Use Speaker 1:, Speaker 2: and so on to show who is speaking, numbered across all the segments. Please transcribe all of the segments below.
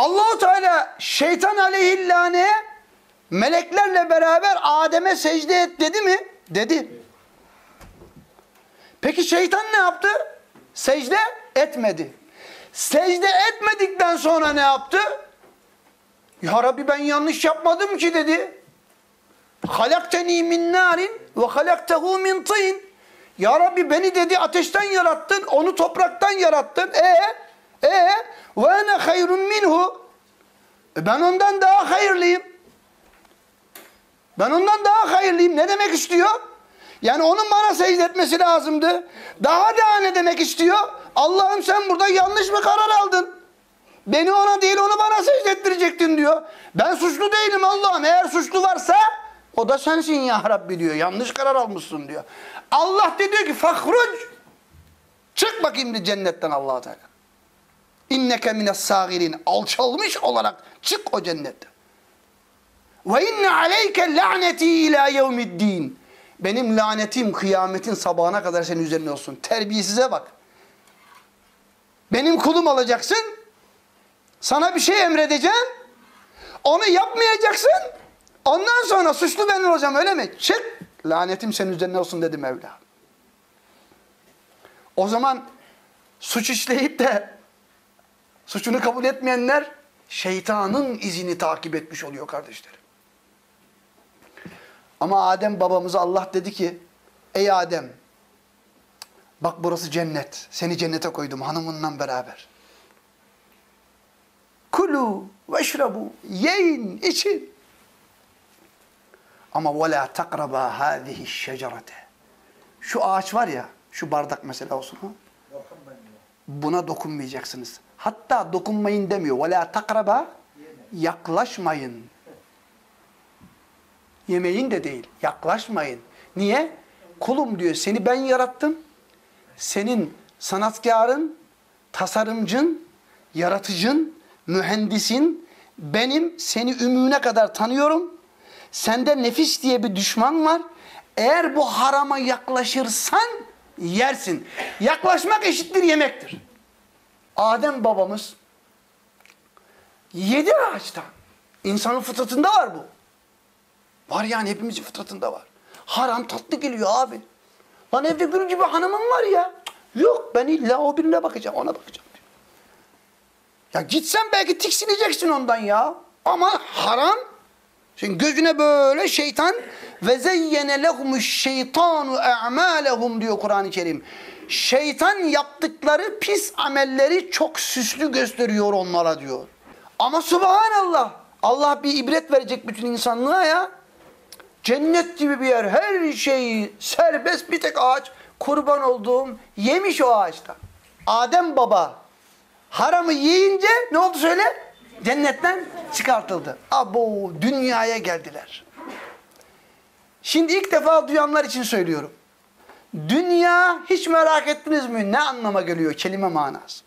Speaker 1: Allahu Teala şeytan aleyhillâne meleklerle beraber Adem'e secde et dedi mi? Dedi. Peki şeytan ne yaptı? Secde etmedi. Secde etmedikten sonra ne yaptı? Ya Rabbi ben yanlış yapmadım ki dedi. Halakteni min narin ve halaktehu min tin. Ya Rabbi beni dedi ateşten yarattın, onu topraktan yarattın. E e ve ene hayrun minhu. E ben ondan daha hayırlıyım. Ben ondan daha hayırlıyım. Ne demek istiyor? Yani onun bana secde etmesi lazımdı. Daha daha ne demek istiyor? Allah'ım sen burada yanlış mı karar aldın? Beni ona değil onu bana secde ettirecektin diyor. Ben suçlu değilim Allah'ım. Eğer suçlu varsa o da sensin ya Rabbi diyor. Yanlış karar almışsın diyor. Allah diyor ki fahruc. Çık bakayım bir cennetten allah Teala. İnneke mines sagirin. Alçalmış olarak çık o cennetten. Ve inne aleyke laneti ila yevmiddin. Benim lanetim kıyametin sabahına kadar senin üzerine olsun. Terbiyesize bak. Benim kulum olacaksın. Sana bir şey emredeceğim. Onu yapmayacaksın. Ondan sonra suçlu ben olacağım öyle mi? Çık. Lanetim senin üzerine olsun dedi Mevla. O zaman suç işleyip de suçunu kabul etmeyenler şeytanın izini takip etmiş oluyor kardeşlerim. Ama Adem babamıza Allah dedi ki ey Adem bak burası cennet. Seni cennete koydum hanımınla beraber. Kulu veşrabu yiyin için. Ama ve la takraba hâzihi şecerete. Şu ağaç var ya, şu bardak mesela olsun. Ha? Buna dokunmayacaksınız. Hatta dokunmayın demiyor. La takraba yaklaşmayın. Yemeyin de değil. Yaklaşmayın. Niye? Kulum diyor seni ben yarattım. Senin sanatkarın, tasarımcın, yaratıcın, mühendisin. Benim seni ümüğüne kadar tanıyorum. Sende nefis diye bir düşman var. Eğer bu harama yaklaşırsan yersin. Yaklaşmak eşittir yemektir. Adem babamız yedi ağaçtan. İnsanın fıtratında var bu. Var yani hepimizin fıtratında var. Haram tatlı geliyor abi. Lan evde gül gibi hanımım var ya. Yok ben illa o birine bakacağım ona bakacağım. Ya gitsen belki tiksineceksin ondan ya. Ama haram. Şimdi gözüne böyle şeytan ve zeyyene lehumuş şeytanu e'malehum diyor Kur'an-ı Kerim. Şeytan yaptıkları pis amelleri çok süslü gösteriyor onlara diyor. Ama subhanallah Allah bir ibret verecek bütün insanlığa ya. Cennet gibi bir yer. Her şey serbest bir tek ağaç. Kurban olduğum yemiş o ağaçta. Adem baba haramı yiyince ne oldu söyle? Cennetten çıkartıldı. Abo dünyaya geldiler. Şimdi ilk defa duyanlar için söylüyorum. Dünya hiç merak ettiniz mi? Ne anlama geliyor kelime manası?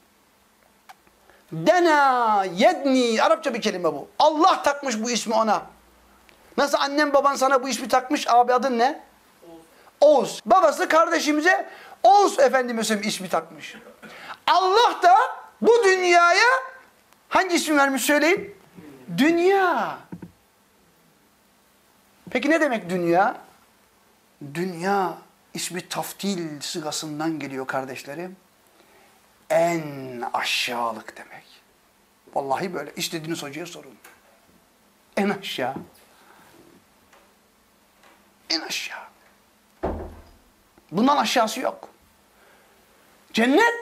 Speaker 1: Dena, yedni, Arapça bir kelime bu. Allah takmış bu ismi ona. Nasıl annem baban sana bu ismi takmış, abi adın ne? Oğuz. Babası kardeşimize Oğuz Efendimiz ismi takmış. Allah da bu dünyaya hangi isim vermiş söyleyin? Dünya. Peki ne demek dünya? Dünya ismi taftil sıgasından geliyor kardeşlerim. En aşağılık demek. Vallahi böyle. İstediğiniz hocaya sorun. En aşağı. En aşağı. Bundan aşağısı yok. Cennet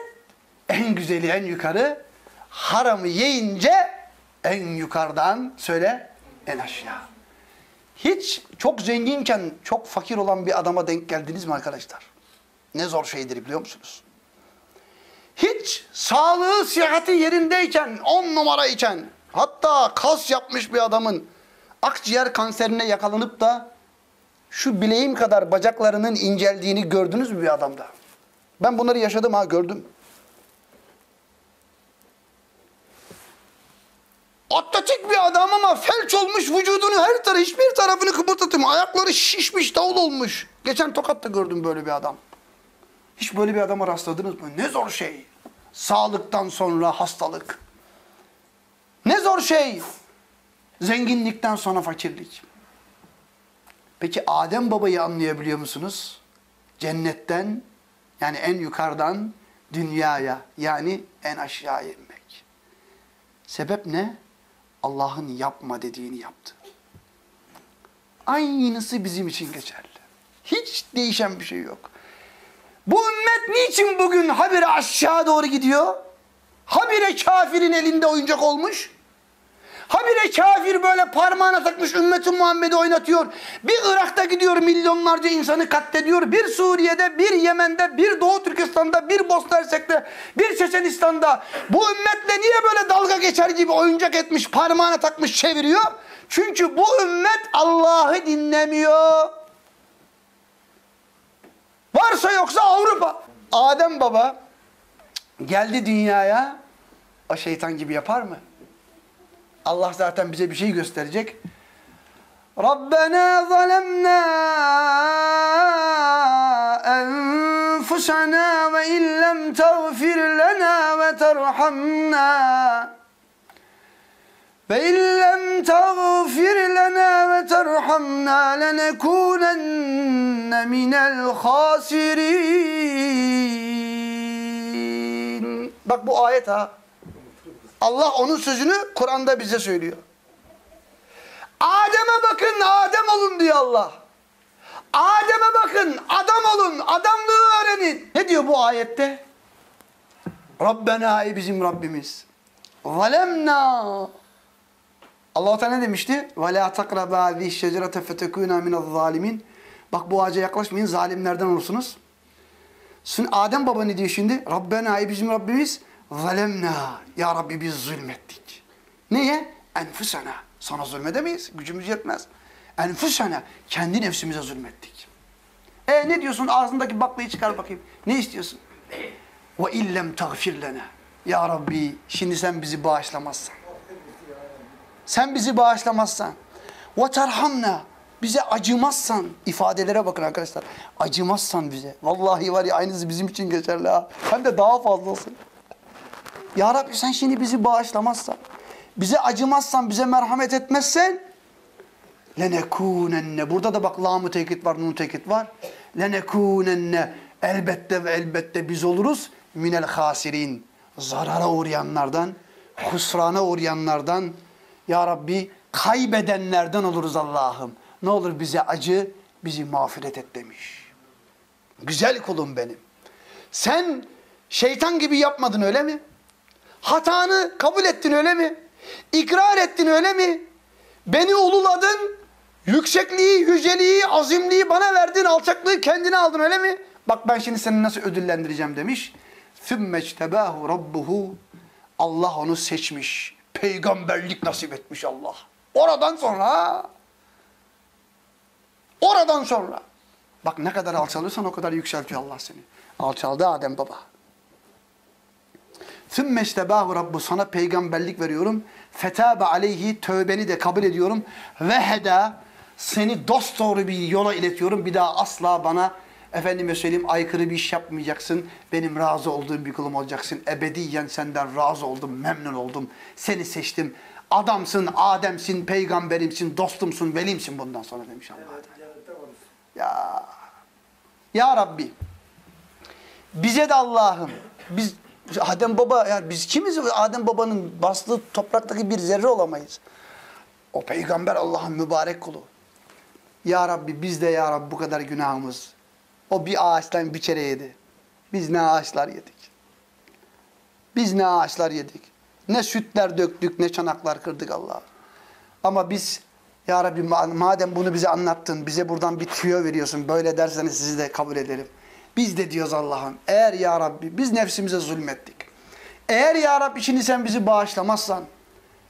Speaker 1: en güzeli, en yukarı. Haramı yiyince en yukarıdan söyle en aşağı. Hiç çok zenginken çok fakir olan bir adama denk geldiniz mi arkadaşlar? Ne zor şeydir biliyor musunuz? Hiç sağlığı, sıhhati yerindeyken, on numara iken, hatta kas yapmış bir adamın akciğer kanserine yakalanıp da şu bileğim kadar bacaklarının inceldiğini gördünüz mü bir adamda? Ben bunları yaşadım ha gördüm. Atletik bir adam ama felç olmuş vücudunu her tarafı hiçbir tarafını kıpırdatmıyor. Ayakları şişmiş davul olmuş. Geçen Tokat'ta gördüm böyle bir adam. Hiç böyle bir adama rastladınız mı? Ne zor şey. Sağlıktan sonra hastalık. Ne zor şey zenginlikten sonra fakirlik. Peki Adem babayı anlayabiliyor musunuz? Cennetten yani en yukarıdan dünyaya yani en aşağı inmek. Sebep ne? Allah'ın yapma dediğini yaptı. Aynısı bizim için geçerli. Hiç değişen bir şey yok. Bu ümmet niçin bugün habire aşağı doğru gidiyor? Habire kafirin elinde oyuncak olmuş. Habire kafir böyle parmağına takmış ümmeti Muhammed'i oynatıyor. Bir Irak'ta gidiyor milyonlarca insanı katlediyor. Bir Suriye'de, bir Yemen'de, bir Doğu Türkistan'da, bir Bosna Hersek'te, bir Çeçenistan'da. Bu ümmetle niye böyle dalga geçer gibi oyuncak etmiş, parmağına takmış çeviriyor? Çünkü bu ümmet Allah'ı dinlemiyor. Varsa yoksa Avrupa. Adem baba geldi dünyaya o şeytan gibi yapar mı? Allah zaten bize bir şey gösterecek. Rabbena zalemna enfusana ve illem tağfir lana ve terhamna ve illem tağfir lana ve terhamna lenekunenne minel khasirin. Bak bu ayet ha. Allah onun sözünü Kur'an'da bize söylüyor. Adem'e bakın, Adem olun diyor Allah. Adem'e bakın, adam olun, adamlığı öğrenin. Ne diyor bu ayette? Rabbena ey bizim Rabbimiz. Zalemna. Allah Teala ne demişti? Ve la takraba hazihi şecerete fetekuna zalimin. Bak bu ağaca yaklaşmayın, zalimlerden olursunuz. Şimdi Adem baba ne diyor şimdi? Rabbena ey bizim Rabbimiz. Zalemna. Ya Rabbi biz zulmettik. Neye? Enfusana. Sana zulmedemeyiz. Gücümüz yetmez. Enfusana. Kendi nefsimize zulmettik. E ne diyorsun? Ağzındaki baklayı çıkar bakayım. Ne istiyorsun? Ve illem tagfir lena. Ya Rabbi şimdi sen bizi bağışlamazsan. Sen bizi bağışlamazsan. Ve terhamna. Bize acımazsan. ifadelere bakın arkadaşlar. Acımazsan bize. Vallahi var ya aynısı bizim için geçerli ha. Hem de daha fazlası. Ya Rabbi sen şimdi bizi bağışlamazsan, bize acımazsan, bize merhamet etmezsen lenekûnenne. Burada da bak lamı tekit var, nun tekit var. Lenekûnenne. Elbette ve elbette biz oluruz minel hasirin. Zarara uğrayanlardan, husrana uğrayanlardan, Ya Rabbi kaybedenlerden oluruz Allah'ım. Ne olur bize acı, bizi mağfiret et demiş. Güzel kulum benim. Sen şeytan gibi yapmadın öyle mi? Hatanı kabul ettin öyle mi? İkrar ettin öyle mi? Beni ululadın, yüksekliği, yüceliği, azimliği bana verdin, alçaklığı kendine aldın öyle mi? Bak ben şimdi seni nasıl ödüllendireceğim demiş. ثُمَّ اجْتَبَاهُ رَبُّهُ Allah onu seçmiş. Peygamberlik nasip etmiş Allah. Oradan sonra oradan sonra bak ne kadar alçalırsan o kadar yükseltiyor Allah seni. Alçaldı Adem baba. Thümme iştebahu Rabbu sana peygamberlik veriyorum. Fetâbe aleyhi tövbeni de kabul ediyorum. Ve heda seni dost doğru bir yola iletiyorum. Bir daha asla bana efendime söyleyeyim aykırı bir iş yapmayacaksın. Benim razı olduğum bir kulum olacaksın. Ebediyen senden razı oldum, memnun oldum. Seni seçtim. Adamsın, Adem'sin, peygamberimsin, dostumsun, velimsin bundan sonra demiş Allah. Evet, ya, ya Rabbi. Bize de Allah'ım, biz Adem baba yani biz kimiz Adem babanın bastığı topraktaki bir zerre olamayız. O peygamber Allah'ın mübarek kulu. Ya Rabbi biz de ya Rabbi bu kadar günahımız. O bir ağaçtan bir kere yedi. Biz ne ağaçlar yedik. Biz ne ağaçlar yedik. Ne sütler döktük ne çanaklar kırdık Allah. Ama biz ya Rabbi madem bunu bize anlattın, bize buradan bir tüyo veriyorsun, böyle derseniz sizi de kabul ederim. Biz de diyoruz Allah'ım, eğer ya Rabbi biz nefsimize zulmettik. Eğer ya Rabbi şimdi sen bizi bağışlamazsan,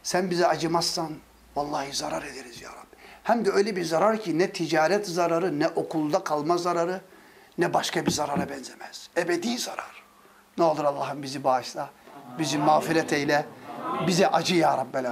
Speaker 1: sen bize acımazsan, vallahi zarar ederiz ya Rabbi. Hem de öyle bir zarar ki ne ticaret zararı, ne okulda kalma zararı, ne başka bir zarara benzemez. Ebedi zarar. Ne olur Allah'ım bizi bağışla, bizi mağfiret eyle, bize acı ya Rabbel.